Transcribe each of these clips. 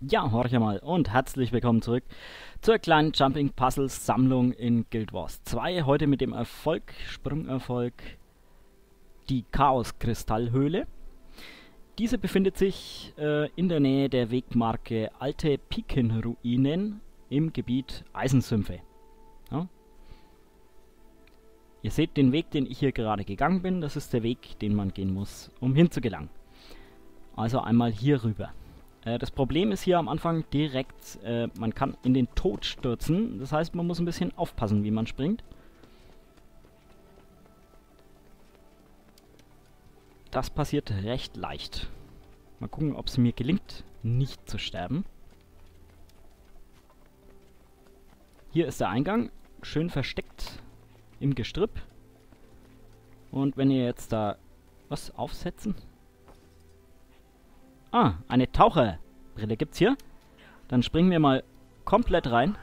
Ja, horche mal und herzlich willkommen zurück zur kleinen Jumping Puzzles Sammlung in Guild Wars 2. Heute mit dem Erfolg, Sprungerfolg, die Chaos Kristallhöhle. Diese befindet sich äh, in der Nähe der Wegmarke Alte Pikenruinen im Gebiet Eisensümpfe. Ja. Ihr seht den Weg, den ich hier gerade gegangen bin. Das ist der Weg, den man gehen muss, um hinzugelangen. Also einmal hier rüber. Äh, das Problem ist hier am Anfang direkt, äh, man kann in den Tod stürzen. Das heißt, man muss ein bisschen aufpassen, wie man springt. Das passiert recht leicht. Mal gucken, ob es mir gelingt, nicht zu sterben. Hier ist der Eingang, schön versteckt im Gestrüpp. Und wenn ihr jetzt da was aufsetzen? Ah, eine Taucherbrille gibt's hier. Dann springen wir mal komplett rein.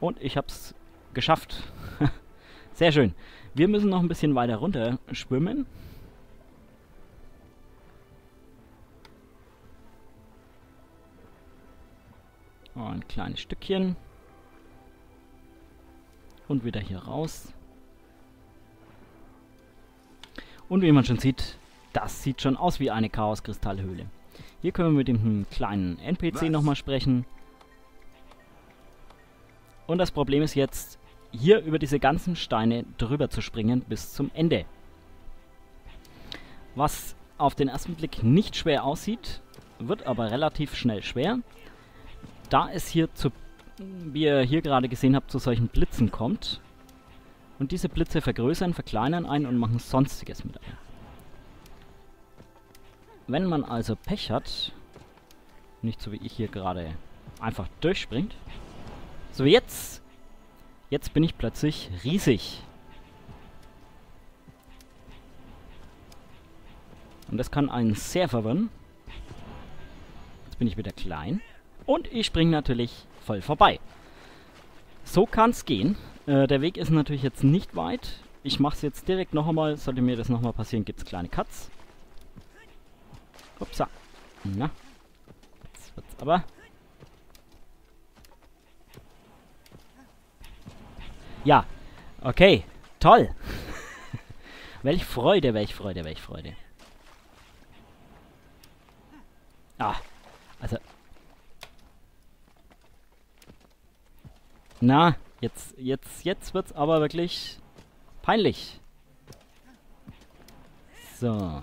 Und ich hab's geschafft. Sehr schön. Wir müssen noch ein bisschen weiter runter schwimmen. Oh, ein kleines Stückchen. Und wieder hier raus. Und wie man schon sieht, das sieht schon aus wie eine Chaos-Kristallhöhle. Hier können wir mit dem kleinen NPC nochmal sprechen. Und das Problem ist jetzt, hier über diese ganzen Steine drüber zu springen bis zum Ende. Was auf den ersten Blick nicht schwer aussieht, wird aber relativ schnell schwer. Da es hier zu, wie ihr hier gerade gesehen habt, zu solchen Blitzen kommt. Und diese Blitze vergrößern, verkleinern einen und machen sonstiges mit einem. Wenn man also Pech hat, nicht so wie ich hier gerade einfach durchspringt, so jetzt, jetzt bin ich plötzlich riesig. Und das kann einen sehr verwirren. Jetzt bin ich wieder klein. Und ich springe natürlich voll vorbei. So kann es gehen. Äh, der Weg ist natürlich jetzt nicht weit. Ich mache es jetzt direkt noch einmal. Sollte mir das nochmal passieren, gibt es kleine Cuts. Upsa. Na. Jetzt wird's aber. Ja. Okay. Toll. welch Freude, welch Freude, welch Freude. Ah. Also. Na, jetzt, jetzt, jetzt wird's aber wirklich peinlich. So.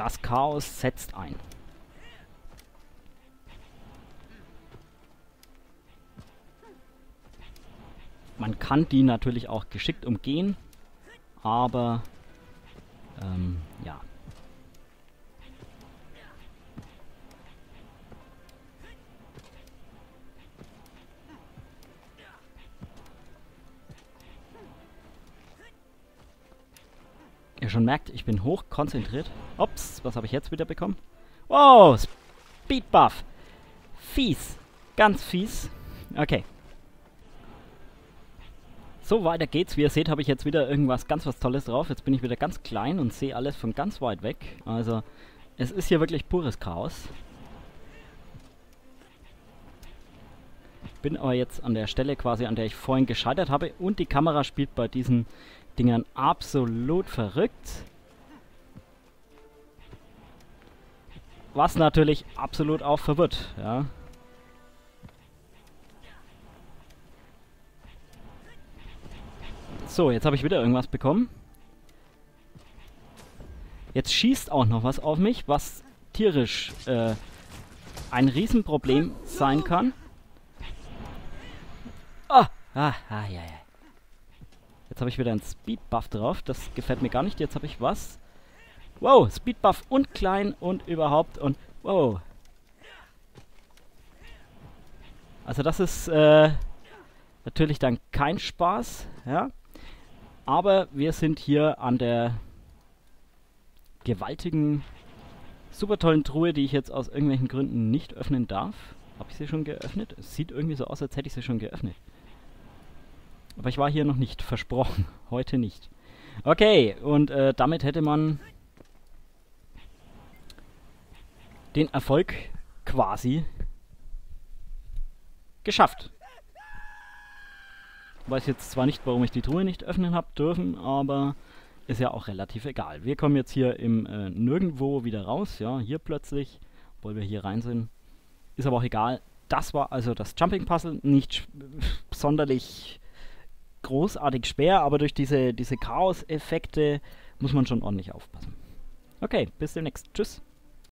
Das Chaos setzt ein. Man kann die natürlich auch geschickt umgehen, aber ähm, schon merkt, ich bin hoch konzentriert. Ups, was habe ich jetzt wieder bekommen? Wow, Speed Buff. Fies. Ganz fies. Okay. So, weiter geht's. Wie ihr seht, habe ich jetzt wieder irgendwas ganz was Tolles drauf. Jetzt bin ich wieder ganz klein und sehe alles von ganz weit weg. Also, es ist hier wirklich pures Chaos. Bin aber jetzt an der Stelle quasi, an der ich vorhin gescheitert habe. Und die Kamera spielt bei diesen Dingern absolut verrückt. Was natürlich absolut auch verwirrt, ja. So, jetzt habe ich wieder irgendwas bekommen. Jetzt schießt auch noch was auf mich, was tierisch äh, ein Riesenproblem sein kann. Ah, ah, ah, ja, ja. Jetzt habe ich wieder einen Speed Buff drauf. Das gefällt mir gar nicht. Jetzt habe ich was? Wow, Speed Buff und klein und überhaupt und wow. Also das ist äh, natürlich dann kein Spaß, ja. Aber wir sind hier an der gewaltigen, super tollen Truhe, die ich jetzt aus irgendwelchen Gründen nicht öffnen darf. Habe ich sie schon geöffnet? Es sieht irgendwie so aus, als hätte ich sie schon geöffnet. Aber ich war hier noch nicht, versprochen. Heute nicht. Okay, und äh, damit hätte man den Erfolg quasi geschafft. Weiß jetzt zwar nicht, warum ich die Truhe nicht öffnen habe dürfen, aber ist ja auch relativ egal. Wir kommen jetzt hier im äh, Nirgendwo wieder raus, ja, hier plötzlich, obwohl wir hier rein sind. Ist aber auch egal. Das war also das Jumping Puzzle, nicht sonderlich großartig schwer, aber durch diese, diese Chaos-Effekte muss man schon ordentlich aufpassen. Okay, bis demnächst. Tschüss.